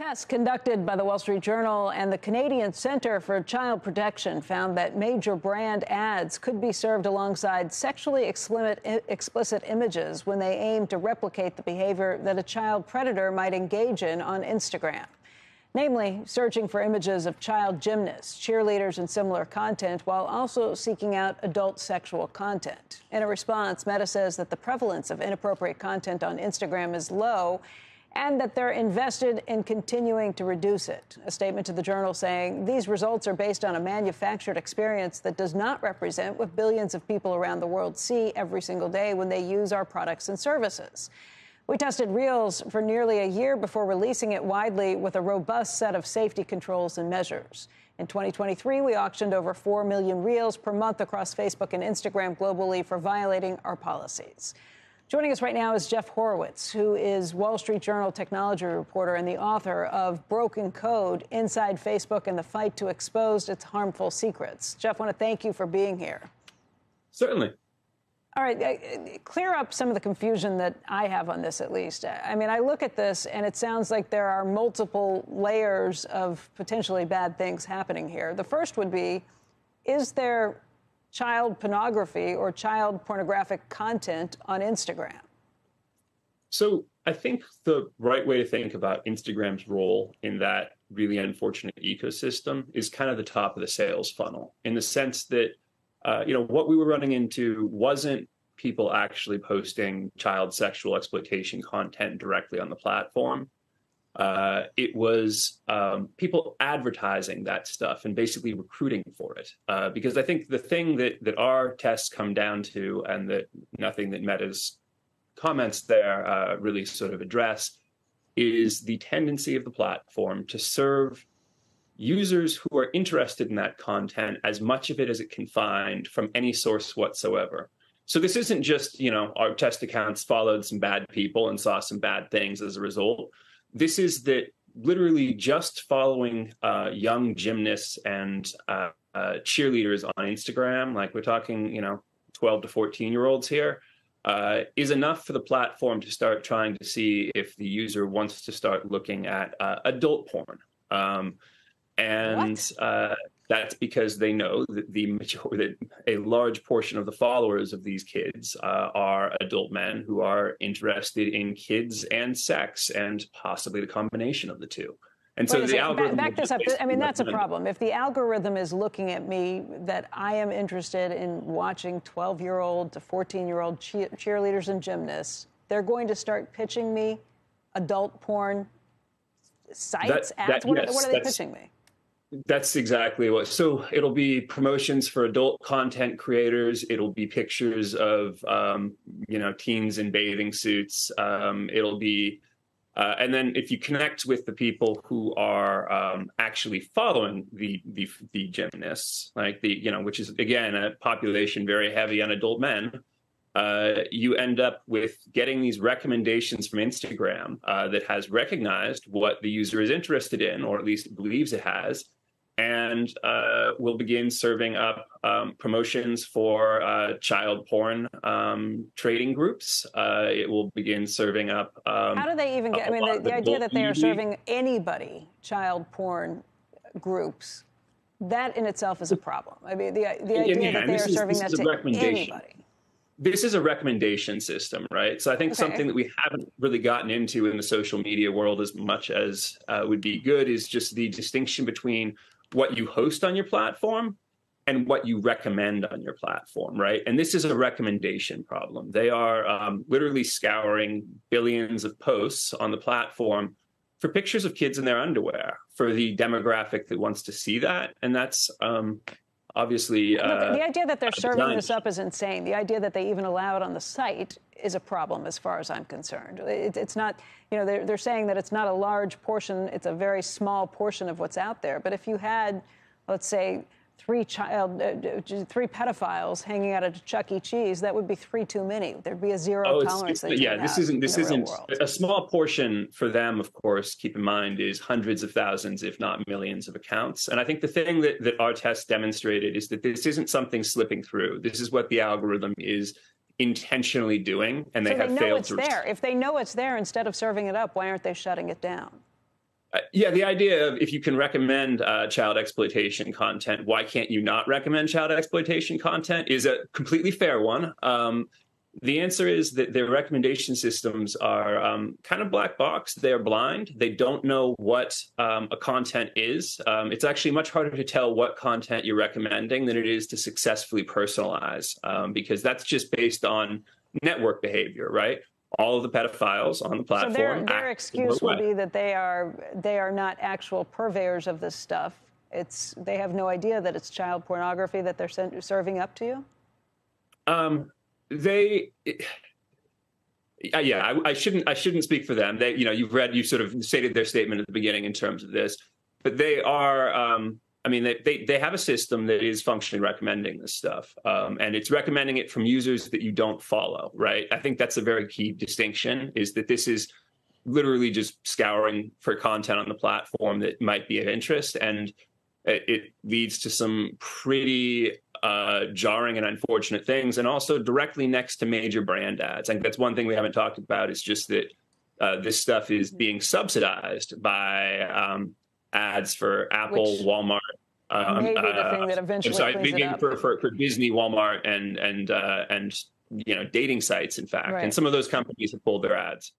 Tests conducted by the Wall Street Journal and the Canadian Centre for Child Protection found that major brand ads could be served alongside sexually explicit images when they aim to replicate the behavior that a child predator might engage in on Instagram. Namely, searching for images of child gymnasts, cheerleaders, and similar content, while also seeking out adult sexual content. In a response, Meta says that the prevalence of inappropriate content on Instagram is low and that they're invested in continuing to reduce it. A statement to the Journal saying these results are based on a manufactured experience that does not represent what billions of people around the world see every single day when they use our products and services. We tested Reels for nearly a year before releasing it widely with a robust set of safety controls and measures. In 2023, we actioned over 4 million Reels per month across Facebook and Instagram globally for violating our policies. Joining us right now is Jeff Horwitz, who is Wall Street Journal technology reporter and the author of Broken Code Inside Facebook and the Fight to Expose Its Harmful Secrets. Jeff, I want to thank you for being here. Certainly. All right, uh, clear up some of the confusion that I have on this, at least. I mean, I look at this and it sounds like there are multiple layers of potentially bad things happening here. The first would be is there child pornography or child pornographic content on Instagram? So I think the right way to think about Instagram's role in that really unfortunate ecosystem is kind of the top of the sales funnel in the sense that, uh, you know, what we were running into wasn't people actually posting child sexual exploitation content directly on the platform uh, it was um, people advertising that stuff and basically recruiting for it. Uh, because I think the thing that that our tests come down to, and that nothing that Meta's comments there uh, really sort of address, is the tendency of the platform to serve users who are interested in that content as much of it as it can find from any source whatsoever. So this isn't just, you know, our test accounts followed some bad people and saw some bad things as a result. This is that literally just following uh, young gymnasts and uh, uh, cheerleaders on Instagram, like we're talking, you know, 12 to 14 year olds here, uh, is enough for the platform to start trying to see if the user wants to start looking at uh, adult porn. Um, and uh, that's because they know that the that a large portion of the followers of these kids uh, are adult men who are interested in kids and sex and possibly the combination of the two. And Wait so the algorithm back, back this up. I mean, that's a problem. If the algorithm is looking at me that I am interested in watching 12-year-old to 14-year-old cheerleaders and gymnasts, they're going to start pitching me adult porn sites, that, ads. That, what, yes, what are they pitching me? That's exactly what. So it'll be promotions for adult content creators. It'll be pictures of um, you know teens in bathing suits. Um, it'll be, uh, and then if you connect with the people who are um, actually following the, the the gymnasts, like the you know, which is again a population very heavy on adult men. Uh, you end up with getting these recommendations from Instagram uh, that has recognized what the user is interested in, or at least believes it has, and uh, we'll begin serving up um, promotions for uh, child porn um, trading groups. Uh, it will begin serving up. Um, How do they even get? I mean, the, the idea that they are serving anybody child porn groups, that in itself is a problem. I mean, the, the idea yeah, that they are is, serving that to anybody. This is a recommendation system, right? So I think okay. something that we haven't really gotten into in the social media world as much as uh, would be good is just the distinction between what you host on your platform and what you recommend on your platform, right? And this is a recommendation problem. They are um, literally scouring billions of posts on the platform for pictures of kids in their underwear for the demographic that wants to see that. And that's um, obviously. Uh, the idea that they're serving this up is insane. The idea that they even allow it on the site is a problem as far as I'm concerned. It, it's not, you know, they're, they're saying that it's not a large portion, it's a very small portion of what's out there. But if you had, let's say, three child, uh, three pedophiles hanging out at Chuck E. Cheese, that would be three too many. There'd be a zero oh, tolerance. yeah, this isn't this isn't a small portion for them. Of course, keep in mind is hundreds of thousands, if not millions, of accounts. And I think the thing that that our test demonstrated is that this isn't something slipping through. This is what the algorithm is intentionally doing, and they so have they know failed it's to. there. If they know it's there, instead of serving it up, why aren't they shutting it down? Uh, yeah, the idea of if you can recommend uh, child exploitation content, why can't you not recommend child exploitation content is a completely fair one. Um, the answer is that their recommendation systems are um, kind of black box. They are blind. They don't know what um, a content is. Um, it's actually much harder to tell what content you're recommending than it is to successfully personalize, um, because that's just based on network behavior, right? All of the pedophiles on the platform. So their, their excuse will be that they are they are not actual purveyors of this stuff. It's they have no idea that it's child pornography that they're serving up to you. Um, they uh, yeah I, I, shouldn't i shouldn't speak for them they you know you've read you sort of stated their statement at the beginning in terms of this but they are um, i mean they, they, they have a system that is functionally recommending this stuff um, and it's recommending it from users that you don't follow right i think that's a very key distinction is that this is literally just scouring for content on the platform that might be of interest and it, it leads to some pretty uh, jarring and unfortunate things, and also directly next to major brand ads. I think that's one thing we haven't talked about. Is just that uh, this stuff is being subsidized by um, ads for Apple, Which Walmart. Um, maybe the uh, thing that eventually sorry, being for, for, for, Disney, Walmart, and and uh, and you know dating sites, in fact, right. and some of those companies have pulled their ads.